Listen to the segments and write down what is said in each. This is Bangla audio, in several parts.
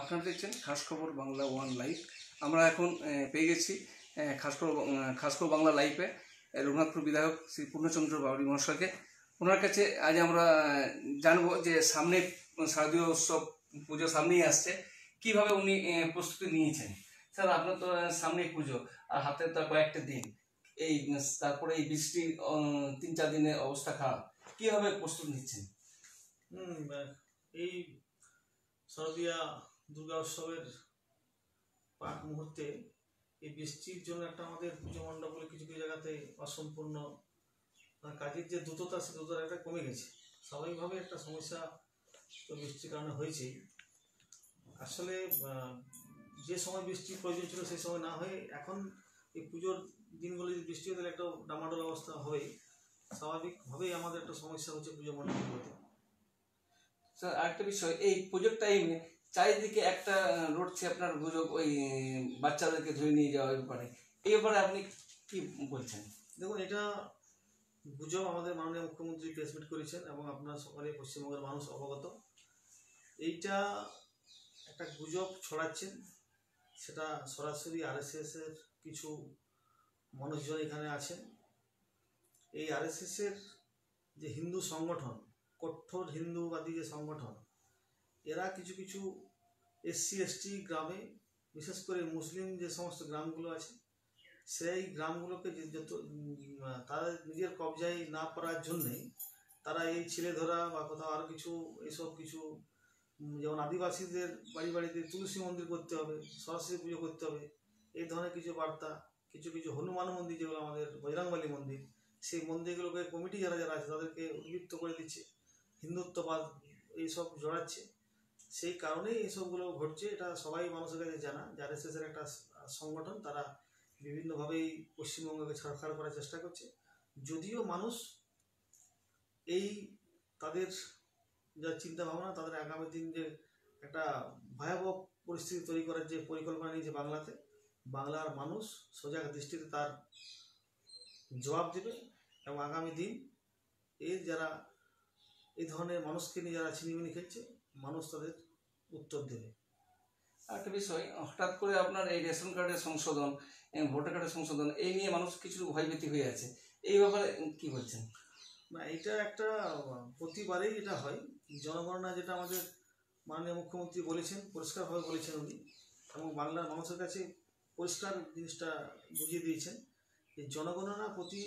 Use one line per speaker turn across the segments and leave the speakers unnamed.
আপনারা দেখছেন খাস খবর বাংলা ওয়ান লাইভ আমরা এখন পেয়ে গেছি খাস খবর খাস খবর বাংলা লাইভে রঘুনাথপুর বিধায়ক শ্রী পূর্ণচন্দ্র বাবরি মহাশয়কে। ওনার কাছে আজ আমরা জানব যে সামনে শারদীয় উৎসব পুজো সামনেই আসছে। কীভাবে উনি প্রস্তুতি নিয়েছেন? স্যার আপনার তো আহ, সামনেই পুজো আর হাতে তো কয়েকটা দিন। এই তারপরে এই বৃষ্টি তিন চার দিনের অবস্থা খারাপ। কীভাবে প্রস্তুতি নিচ্ছেন?
এই শারদীয়া দুর্গা উৎসবের পাক মুহূর্তে এই বৃষ্টির জন্য একটা আমাদের পুজো মণ্ডপগুলো কিছু কিছু জায়গাতে অসম্পূর্ণ কাজের যে দ্রুততা, সে দ্রুততা একটা কমে গেছে। স্বাভাবিকভাবে একটা সমস্যা তো বৃষ্টির কারণে হয়েছেই। আসলে যে সময় বৃষ্টির প্রয়োজন ছিল, সেই সময় না হয়ে এখন এই পুজোর দিনগুলো যদি বৃষ্টি হয়ে, তাহলে একটা ডামাডোল অবস্থা হবেই। স্বাভাবিকভাবেই আমাদের একটা সমস্যা হচ্ছে পুজো মণ্ডপগুলোতে।
স্যার, আরেকটা বিষয়, এই পুজোর টাইমে চারিদিকে একটা রটছে আপনার গুজব, ওই, বাচ্চাদেরকে ধরে নিয়ে যাওয়ার ব্যাপারে। এই ব্যাপারে আপনি কি বলছেন?
দেখুন, এটা গুজব আমাদের মাননীয় মুখ্যমন্ত্রী প্রেস করেছেন এবং আপনারা সকলে পশ্চিমবঙ্গের মানুষ অবগত। এইটা একটা গুজব ছড়াচ্ছেন, সেটা সরাসরি আরএসএস এর কিছু মানুষজন এখানে আছেন। এই আরএসএস এর যে হিন্দু সংগঠন, কঠোর হিন্দুবাদী যে সংগঠন, এরা কিছু কিছু এসসি এসটি গ্রামে, বিশেষ করে মুসলিম যে সমস্ত গ্রামগুলো আছে, সেই গ্রামগুলোকে যত তারা নিজের কবজায় না করার জন্যেই তারা এই ছেলে ধরা বা কোথাও আরও কিছু, এসব কিছু যেমন আদিবাসীদের বাড়ি বাড়িতে তুলসী মন্দির করতে হবে, সরস্বতী পুজো করতে হবে, এই ধরনের কিছু বার্তা, কিছু কিছু হনুমান মন্দির যেগুলো আমাদের বজরংবলী মন্দির, সেই মন্দিরগুলোকে কমিটি যারা যারা আছে তাদেরকে উদ্বৃত্ত করে দিচ্ছে, হিন্দুত্ববাদ এইসব জড়াচ্ছে। সেই কারণেই এইসবগুলো ঘটছে, এটা সবাই মানুষের কাছে জানা। যার আরএসএস এর একটা সংগঠন, তারা বিভিন্নভাবেই পশ্চিমবঙ্গকে ছাড়খাড় করার চেষ্টা করছে। যদিও মানুষ এই তাদের যা চিন্তা ভাবনা তাদের আগামী দিন যে একটা ভয়াবহ পরিস্থিতি তৈরি করার যে পরিকল্পনা নিয়েছে বাংলাতে, বাংলার মানুষ সজাগ দৃষ্টিতে তার জবাব দেবে এবং আগামী দিন এর যারা এই ধরনের মানুষকে নিয়ে যারা ছিনিমিনি খেলছে মানুষ তাদের উত্তর দেবে।
আরেকটা বিষয় হঠাৎ করে আপনার এই রেশন কার্ডের সংশোধন এবং ভোটার কার্ডের সংশোধন এই নিয়ে মানুষ কিছু ভয়ভীতি হয়ে আছে। এই ব্যাপারে কি বলছেন?
না এটা একটা প্রতিবারেই এটা হয়। জনগণনা যেটা আমাদের মাননীয় মুখ্যমন্ত্রী বলেছেন পরিষ্কারভাবে বলেছেন উনি এবং বাংলার মানুষের কাছে পরিষ্কার জিনিসটা বুঝিয়ে দিয়েছেন যে জনগণনা প্রতি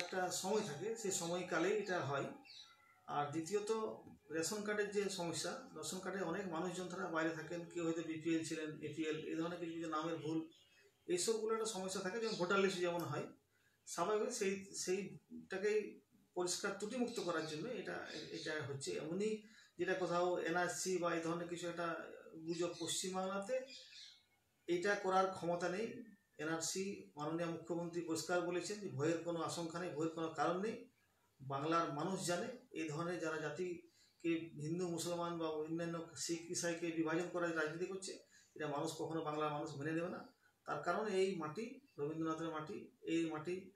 একটা সময় থাকে সেই সময়কালেই এটা হয়। আর দ্বিতীয়ত রেশন কার্ডের যে সমস্যা, রেশন কার্ডে অনেক মানুষজন তারা বাইরে থাকেন, কেউ হয়তো বিপিএল ছিলেন, এপিএল, এই ধরনের কিছু কিছু নামের ভুল, এইসবগুলো একটা সমস্যা থাকে, যেমন ভোটার লিস্ট যেমন হয়। স্বাভাবিক সেই, সেইটাকেই পরিষ্কার ত্রুটিমুক্ত করার জন্য এটা এটা হচ্ছে। এমনই যেটা কোথাও এনআরসি বা এই ধরনের কিছু একটা গুজব পশ্চিমবাংলাতে, এটা করার ক্ষমতা নেই। এনআরসি মাননীয় মুখ্যমন্ত্রী পরিষ্কার বলেছেন যে ভয়ের কোনো আশঙ্কা নেই, ভয়ের কোনো কারণ নেই। বাংলার মানুষ জানে, এই ধরনের যারা জাতিকে হিন্দু, মুসলমান বা অন্যান্য শিখ, ইসাইকে বিভাজন করার রাজনীতি করছে, এটা মানুষ কখনো বাংলার মানুষ মেনে নেবে না। তার কারণ এই মাটি, রবীন্দ্রনাথের মাটি, এই মাটি,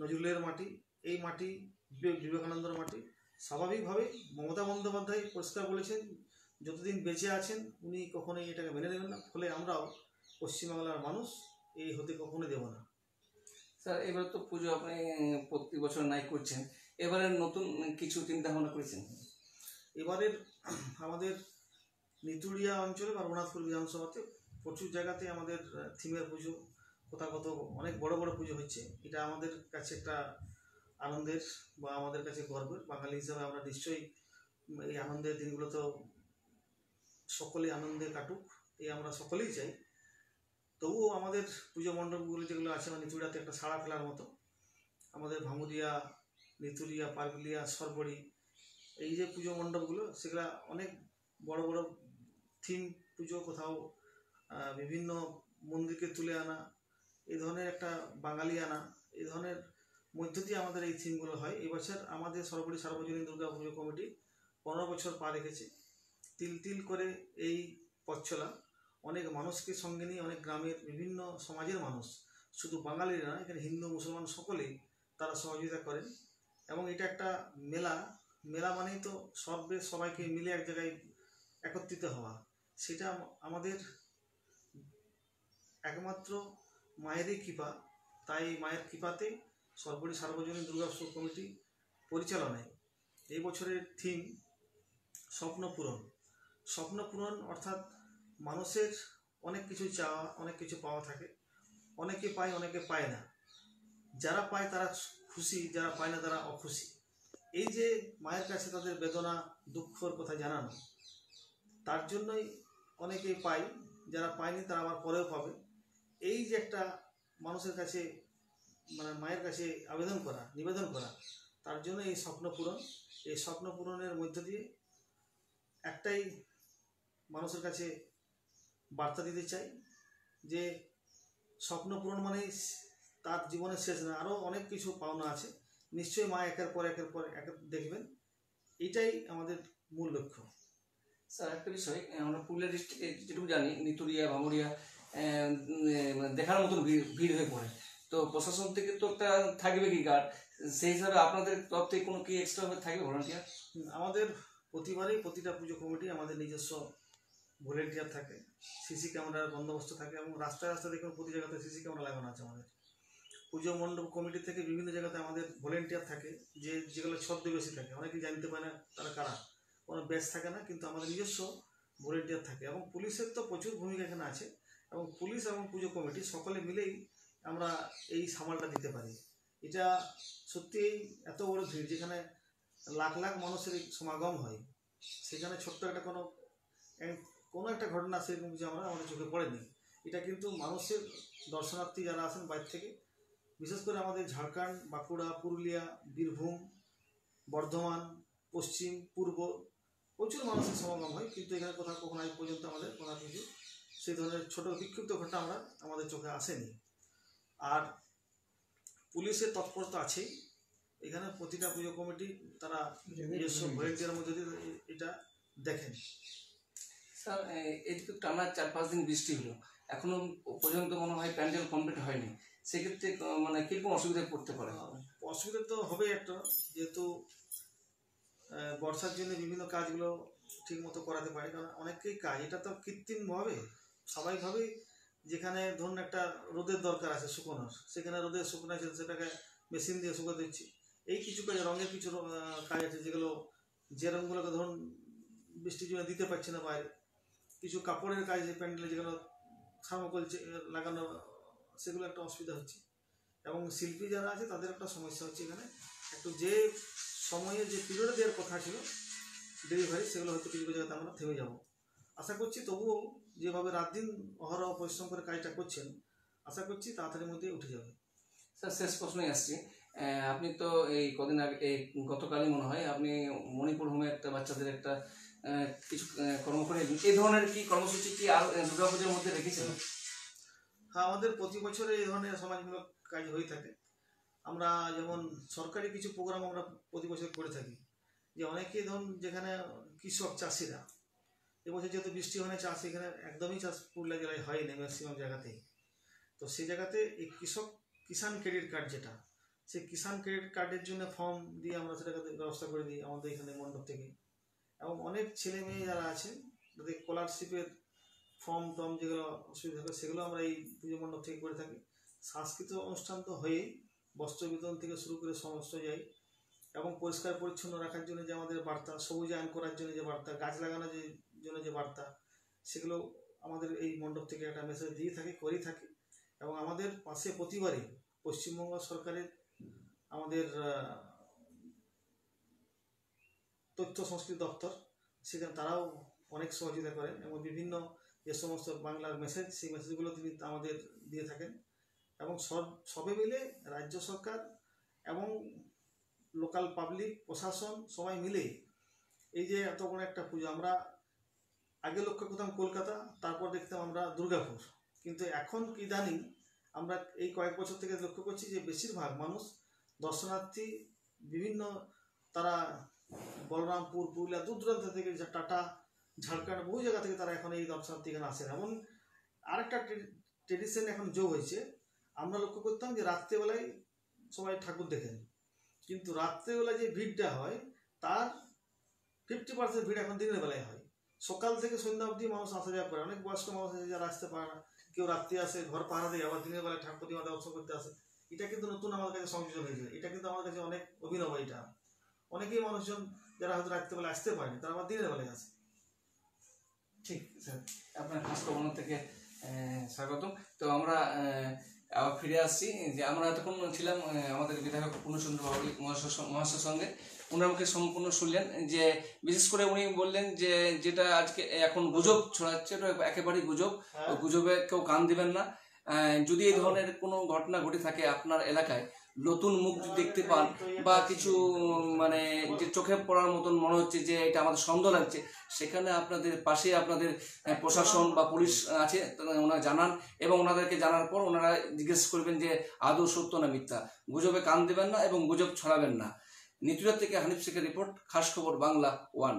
নজরুলের মাটি, এই মাটি বিবে- বিবেকানন্দের মাটি, স্বাভাবিকভাবে মমতা বন্দ্যোপাধ্যায় পরিষ্কার বলেছেন, যতদিন বেঁচে আছেন উনি কখনোই এটাকে মেনে নেবেন না। ফলে আমরাও পশ্চিমবাংলার মানুষ এই হতে কখনোই দেব না।
স্যার, এবার তো পুজো আপনি প্রতি বছর নাই করছেন। এবারে নতুন কিছু চিন্তা ভাবনা করেছেন?
এবারের আমাদের নিতুড়িয়া অঞ্চলে বা রঘুনাথপুর বিধানসভাতে প্রচুর জায়গাতে আমাদের থিমের পুজো কোথাও অনেক বড় বড় পুজো হচ্ছে। এটা আমাদের কাছে একটা আনন্দের বা আমাদের কাছে গর্বের। বাঙালি হিসাবে আমরা নিশ্চয়ই এই আনন্দের দিনগুলো তো সকলেই আনন্দে কাটুক এই আমরা সকলেই চাই। তবুও আমাদের পুজো মণ্ডপগুলো যেগুলো আছে মানে নিতুড়িয়াতে একটা সাড়া ফেলার মতো, আমাদের ভাঙুরিয়া, নিতুরিয়া পারগুলিয়া সরবড়ি এই যে পুজো মণ্ডপগুলো, সেগুলা অনেক বড় বড় থিম পুজো, কোথাও বিভিন্ন মন্দিরকে তুলে আনা এই ধরনের একটা বাঙালি আনা এই ধরনের মধ্য দিয়ে আমাদের এই থিমগুলো হয়। এবছর আমাদের সর্বোপরি সার্বজনীন দুর্গা পুজো কমিটি পনেরো বছর পা রেখেছে। তিল তিল করে এই পথ চলা অনেক মানুষকে সঙ্গে নিয়ে, অনেক গ্রামের বিভিন্ন সমাজের মানুষ, শুধু বাঙালিরা এখানে হিন্দু, মুসলমান সকলেই তারা সহযোগিতা করেন। এবং এটা একটা মেলা মেলা মানেই তো সর্বে সবাইকে মিলে এক জায়গায় একত্রিত হওয়া। সেটা আমাদের একমাত্র মায়েরই কৃপা। তাই মায়ের কৃপাতে সর্বোপরি সার্বজনীন দুর্গা উৎসব কমিটি পরিচালনায় এই বছরের থিম স্বপ্ন পূরণ। স্বপ্ন পূরণ অর্থাৎ মানুষের অনেক কিছু চাওয়া, অনেক কিছু পাওয়া থাকে। অনেকে পায় অনেকে পায় না। যারা পায় তারা খুশি, যারা পায় না তারা অখুশি। এই যে মায়ের কাছে তাদের বেদনা, দুঃখর কথা জানানো, তার জন্যই অনেকেই পায়, যারা পায়নি তারা আবার পরেও পাবে। এই যে একটা মানুষের কাছে মানে মায়ের কাছে আবেদন করা, নিবেদন করা, তার জন্য এই স্বপ্ন পূরণ। এই স্বপ্ন পূরণের মধ্য দিয়ে একটাই মানুষের কাছে বার্তা দিতে চাই যে, স্বপ্ন পূরণ মানেই তার জীবনের শেষ না। আরও অনেক কিছু পাওনা আছে। নিশ্চয়ই মা একের পর একের পর এক দেখবেন। এটাই আমাদের মূল লক্ষ্য।
স্যার একটা বিষয় আমরা পুরুলিয়া ডিস্ট্রিক্টে যেটুকু জানি নিতুরিয়া ভামুরিয়া মানে দেখার মতন ভিড় ভিড় হয়ে পড়ে। তো প্রশাসন থেকে তো একটা থাকবে কি গার্ড সেই হিসাবে আপনাদের তরফ থেকে কোনো কি এক্সট্রা থাকবে ভলান্টিয়ার
আমাদের প্রতিবারই প্রতিটা পুজো কমিটি আমাদের নিজস্ব ভলেন্টিয়ার থাকে সিসি ক্যামেরার বন্দোবস্ত থাকে এবং রাস্তায় রাস্তায় দেখুন প্রতি জায়গাতে সিসি ক্যামেরা লাগানো আছে আমাদের। পুজো মণ্ডপ কমিটি থেকে বিভিন্ন জায়গাতে আমাদের ভলেন্টিয়ার থাকে, যে যেগুলো ছদ্মবেশী থাকে। অনেকেই জানতে পারে না তারা কারা। কোনো ব্যাচ থাকে না, কিন্তু আমাদের নিজস্ব ভলেন্টিয়ার থাকে। এবং পুলিশের তো প্রচুর ভূমিকা এখানে আছে। এবং পুলিশ এবং পুজো কমিটি সকলে মিলেই আমরা এই সামালটা দিতে পারি। এটা সত্যিই এত বড় ভিড়, যেখানে লাখ লাখ মানুষের সমাগম হয়। সেখানে ছোট্ট একটা কোনো কোনো একটা ঘটনা সেরকম কিছু আমরা আমাদের চোখে পড়েনি। এটা কিন্তু মানুষের দর্শনার্থী যারা আসেন বাইরে থেকে বিশেষ করে আমাদের ঝাড়খণ্ড বাঁকুড়া পুরুলিয়া বীরভূম বর্ধমান পশ্চিম পূর্ব প্রচুর মানুষের সমাগম হয় কিন্তু এখানে কোথাও কখনো আজ পর্যন্ত আমাদের কোনো কিছু সেই ধরনের ছোটো বিক্ষিপ্ত ঘটনা আমরা আমাদের চোখে আসেনি। আর পুলিশের তৎপরতা আছেই। এখানে প্রতিটা পুজো কমিটি তারা নিজস্ব ভলেন্টিয়ারের মধ্যে দিয়ে এটা দেখেন।
স্যার এই তো টানা চার পাঁচ দিন বৃষ্টি হলো। এখনও পর্যন্ত মনে হয় প্যান্ডেল কমপ্লিট হয়নি। সেক্ষেত্রে মানে কীরকম অসুবিধায় পড়তে পারে?
অসুবিধা তো হবেই একটা, যেহেতু বর্ষার জন্য বিভিন্ন কাজগুলো ঠিক মতো করাতে পারে, কারণ অনেকেই কাজ, এটা তো কৃত্রিমভাবে স্বাভাবিকভাবেই যেখানে ধরুন একটা রোদের দরকার আছে শুকোনোর, সেখানে রোদের শুকনো আছে, সেটাকে মেশিন দিয়ে শুকাতে দিচ্ছি। এই কিছু কাজ, রঙের কিছু কাজ আছে যেগুলো যে রঙগুলোকে ধরুন বৃষ্টির জন্য দিতে পারছে না বাইরে। কিছু কাপড়ের কাজ প্যান্ডেলে যেগুলো থার্মোকল লাগানো সেগুলো একটা অসুবিধা হচ্ছে। এবং শিল্পী যারা আছে তাদের একটা সমস্যা হচ্ছে এখানে। একটু যে সময়ে যে পিরিয়ডে দেওয়ার কথা ছিল ডেলিভারি সেগুলো হয়তো কিছু জায়গাতে আমরা থেমে যাব। আশা করছি তবুও যেভাবে রাত দিন অহরহ পরিশ্রম করে কাজটা করছেন আশা করছি তাড়াতাড়ির মধ্যে উঠে যাবে।
স্যার শেষ প্রশ্নই আসছি। আপনি তো এই কদিন আগে এই গতকালই মনে হয় আপনি মণিপুর হোমে একটা বাচ্চাদের একটা কিছু আহ, কর্ম করে এই ধরনের কি কর্মসূচি কি আর দুর্গাপুজোর মধ্যে রেখেছেন?
হ্যাঁ আমাদের প্রতি বছরে এই ধরনের সমাজমূলক কাজ হয়ে থাকে। আমরা যেমন সরকারি কিছু প্রোগ্রাম আমরা প্রতি বছর করে থাকি। যে অনেকেই ধরুন যেখানে কৃষক চাষিরা এবছর যেহেতু বৃষ্টি হয় না চাষ এখানে একদমই চাষ পুরুলিয়া জেলায় হয়নি ম্যাক্সিমাম জায়গাতেই তো সেই জায়গাতে এই কৃষক কিষাণ ক্রেডিট কার্ড যেটা, সেই কিষাণ ক্রেডিট কার্ডের জন্য ফর্ম দিয়ে আমরা সেটাকে ব্যবস্থা করে দিই আমাদের এখানে মণ্ডপ থেকে। এবং অনেক ছেলে মেয়ে যারা আছে তাদের স্কলারশিপের ফর্ম টর্ম যেগুলো অসুবিধা থাকে, সেগুলো আমরা এই পুজো মণ্ডপ থেকে করে থাকি। সাংস্কৃতিক অনুষ্ঠান তো হয়েই, বস্ত্র বিতরণ থেকে শুরু করে সমস্ত যাই। এবং পরিষ্কার পরিচ্ছন্ন রাখার জন্য যে আমাদের বার্তা, সবুজ সবুজায়ন করার জন্য যে বার্তা, গাছ লাগানোর যে জন্য যে বার্তা, সেগুলো আমাদের এই মণ্ডপ থেকে একটা মেসেজ দিয়ে থাকি, করেই থাকি। এবং আমাদের পাশে প্রতিবারই পশ্চিমবঙ্গ সরকারের আমাদের তথ্য সংস্কৃতি দপ্তর, সেখানে তারাও অনেক সহযোগিতা করেন এবং বিভিন্ন যে সমস্ত বাংলার মেসেজ সেই মেসেজগুলো তিনি আমাদের দিয়ে থাকেন। এবং সব, সবে মিলে রাজ্য সরকার এবং লোকাল পাবলিক প্রশাসন সবাই মিলে এই যে এত বড় একটা পুজো, আমরা আগে লক্ষ্য করতাম কলকাতা, তারপর দেখতাম আমরা দুর্গাপুর। কিন্তু এখন জানি আমরা এই কয়েক বছর থেকে লক্ষ্য করছি যে বেশিরভাগ মানুষ দর্শনার্থী, বিভিন্ন তারা বলরামপুর, পুরুলিয়া, দূর দূরান্ত থেকে যে টাটা ঝাড়খণ্ড বহু জায়গা থেকে তারা এখন এই দর্শনার্থী এখানে আসেন। এমন আরেকটা ট্রেডিশন এখন যোগ হয়েছে। আমরা লক্ষ্য করতাম যে রাত্রেবেলায় সবাই ঠাকুর দেখেন। কিন্তু রাত্রেবেলায় যে ভিড়টা হয়, তার ফিফটি পার্সেন্ট ভিড় এখন দিনের বেলায় হয়। সকাল থেকে সন্ধ্যা অবধি মানুষ আসা যাওয়া করে। অনেক বয়স্ক মানুষ আছে যারা আসতে পারে না। কেউ রাত্রি আসে, ঘর পাহারা দেয়, আবার দিনের বেলায় ঠাকুর প্রতিমা দর্শন করতে আসে। এটা কিন্তু নতুন আমার কাছে সংযোজন হয়েছে। এটা কিন্তু আমার কাছে অনেক অভিনব এটা। অনেকেই মানুষজন যারা হয়তো রাত্রিবেলা আসতে পারেনি, তারা আবার দিনের বেলায় আসে।
ঠিক স্যার। আপনার খাসকো বাংলা থেকে স্বাগতম। তো আমরা আবার ফিরে আসছি যে আমরা এতক্ষণ ছিলাম আমাদের বিধায়ক পূর্ণচন্দ্র বাবুল মহাশয় মহাশয়ের সঙ্গে। ওনার মুখে সম্পূর্ণ শুনলেন যে বিশেষ করে উনি বললেন যে যেটা আজকে এখন গুজব ছড়াচ্ছে ওটা একেবারেই গুজব। ওই গুজবে কেউ কান দিবেন না। আহ, যদি এই ধরনের কোনো ঘটনা ঘটে থাকে আপনার এলাকায় নতুন মুখ দেখতে পান বা কিছু মানে যে চোখে পড়ার মতন মনে হচ্ছে যে এটা আমাদের সন্দেহ লাগছে, সেখানে আপনাদের পাশে আপনাদের প্রশাসন বা পুলিশ আছে ওনারা জানান এবং ওনাদেরকে জানার পর ওনারা জিজ্ঞেস করবেন যে আদৌ সত্য না মিথ্যা। গুজবে কান দেবেন না এবং গুজব ছড়াবেন না। নিতুরা থেকে হানিফ শেখের রিপোর্ট খাস খবর বাংলা ওয়ান।